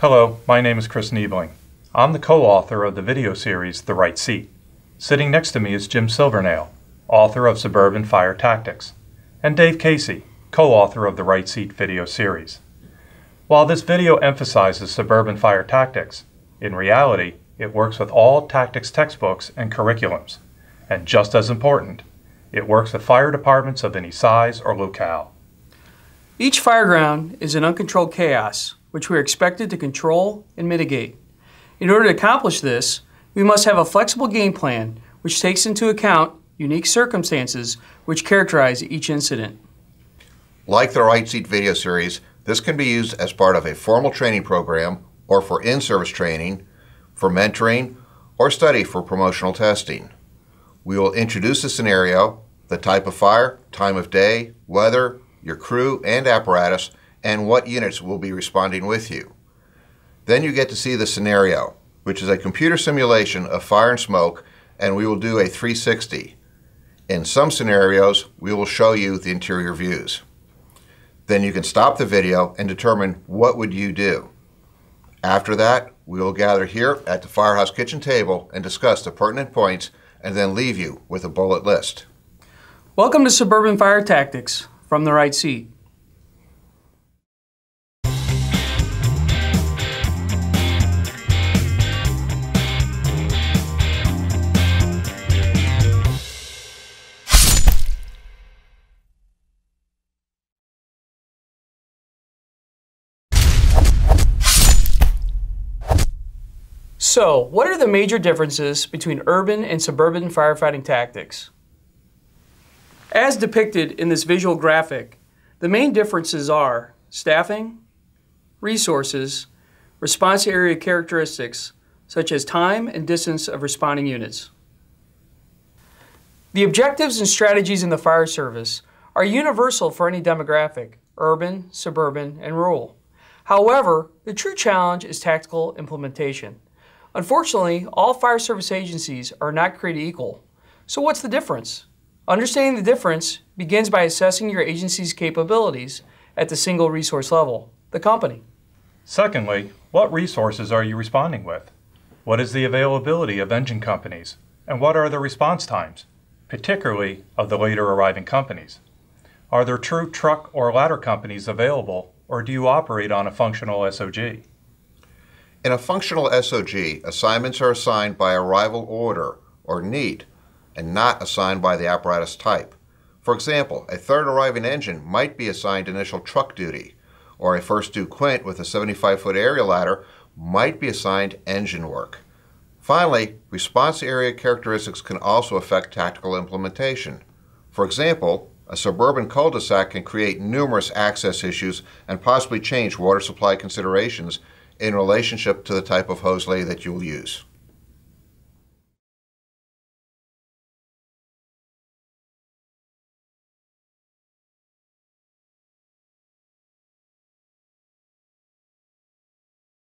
Hello, my name is Chris Niebling. I'm the co-author of the video series The Right Seat. Sitting next to me is Jim Silvernail, author of Suburban Fire Tactics, and Dave Casey, co-author of the Right Seat video series. While this video emphasizes suburban fire tactics, in reality, it works with all tactics textbooks and curriculums. And just as important, it works with fire departments of any size or locale. Each fireground is an uncontrolled chaos, which we are expected to control and mitigate. In order to accomplish this, we must have a flexible game plan which takes into account unique circumstances which characterize each incident. Like the Right Seat video series, this can be used as part of a formal training program or for in-service training, for mentoring, or study for promotional testing. We will introduce the scenario, the type of fire, time of day, weather, your crew and apparatus, and what units will be responding with you. Then you get to see the scenario, which is a computer simulation of fire and smoke, and we will do a 360. In some scenarios, we will show you the interior views. Then you can stop the video and determine what would you do. After that, we will gather here at the firehouse kitchen table and discuss the pertinent points and then leave you with a bullet list. Welcome to Suburban Fire Tactics from the right seat. So, what are the major differences between urban and suburban firefighting tactics? As depicted in this visual graphic, the main differences are staffing, resources, response area characteristics, such as time and distance of responding units. The objectives and strategies in the fire service are universal for any demographic, urban, suburban, and rural. However, the true challenge is tactical implementation. Unfortunately, all fire service agencies are not created equal. So what's the difference? Understanding the difference begins by assessing your agency's capabilities at the single resource level, the company. Secondly, what resources are you responding with? What is the availability of engine companies? And what are the response times, particularly of the later arriving companies? Are there true truck or ladder companies available, or do you operate on a functional SOG? In a functional SOG, assignments are assigned by arrival order, or need, and not assigned by the apparatus type. For example, a third arriving engine might be assigned initial truck duty, or a first due quint with a 75-foot aerial ladder might be assigned engine work. Finally, response area characteristics can also affect tactical implementation. For example, a suburban cul-de-sac can create numerous access issues and possibly change water supply considerations in relationship to the type of hose lay that you'll use.